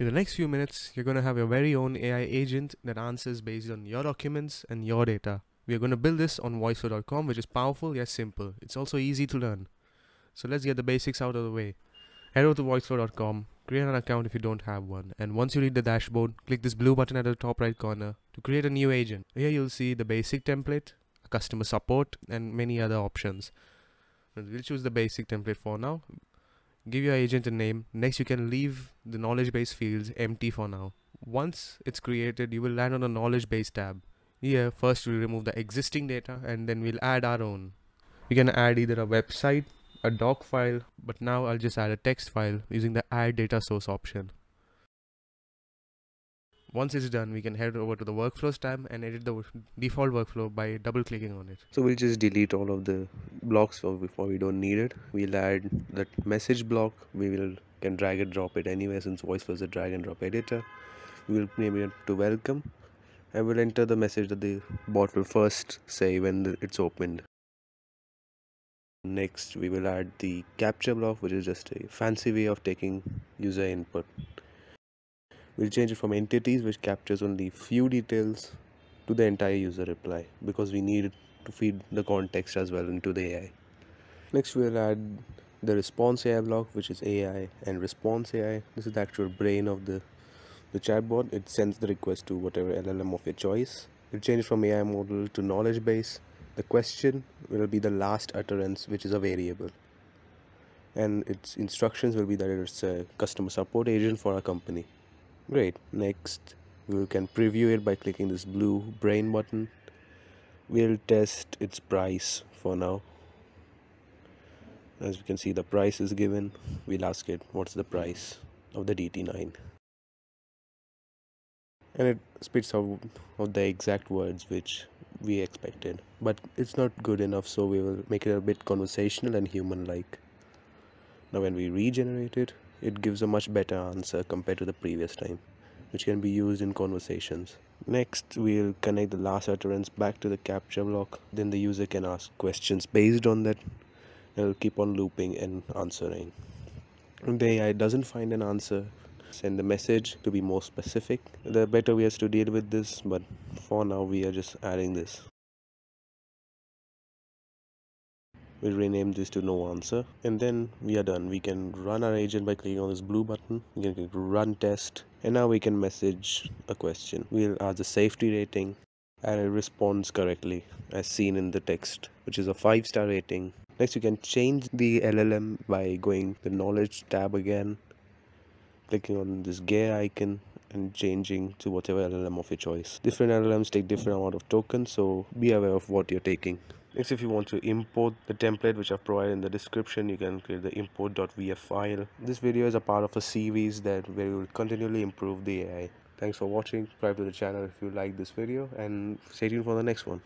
In the next few minutes, you're going to have your very own AI agent that answers based on your documents and your data. We are going to build this on voiceflow.com, which is powerful yet simple. It's also easy to learn. So let's get the basics out of the way. Head over to voiceflow.com, create an account if you don't have one, and once you read the dashboard, click this blue button at the top right corner to create a new agent. Here you'll see the basic template, customer support, and many other options. We'll choose the basic template for now give your agent a name. Next you can leave the knowledge base fields empty for now. Once it's created you will land on the knowledge base tab. Here first we'll remove the existing data and then we'll add our own. You can add either a website a doc file but now I'll just add a text file using the add data source option once it's done, we can head over to the workflows tab and edit the default workflow by double clicking on it. So we'll just delete all of the blocks before we don't need it. We'll add that message block. We will can drag and drop it anywhere since voiceflow is a drag and drop editor. We will name it to welcome and we'll enter the message that the bot will first say when it's opened. Next, we will add the capture block, which is just a fancy way of taking user input. We'll change it from entities which captures only few details to the entire user reply because we need to feed the context as well into the AI. Next we'll add the response AI block which is AI and response AI. This is the actual brain of the, the chatbot. It sends the request to whatever LLM of your choice. It changes from AI model to knowledge base. The question will be the last utterance which is a variable and its instructions will be that it's a customer support agent for a company great. Next we can preview it by clicking this blue brain button. We'll test its price for now. As you can see the price is given. We'll ask it what's the price of the DT9 and it spits out of the exact words which we expected. But it's not good enough so we will make it a bit conversational and human like now when we regenerate it it gives a much better answer compared to the previous time which can be used in conversations. Next we'll connect the last utterance back to the capture block. Then the user can ask questions based on that. It'll keep on looping and answering. If the AI doesn't find an answer. Send the message to be more specific. There are better ways to deal with this but for now we are just adding this we'll rename this to no answer. And then we are done. We can run our agent by clicking on this blue button. We can click run test. And now we can message a question. We'll add the safety rating and it responds correctly as seen in the text which is a five star rating. Next you can change the llm by going the knowledge tab again clicking on this gear icon and changing to whatever llm of your choice. Different llms take different amount of tokens so be aware of what you're taking Next, if you want to import the template which I've provided in the description, you can create the import.vf file. This video is a part of a series that where we will continually improve the AI. Thanks for watching. Subscribe to the channel if you like this video and stay tuned for the next one.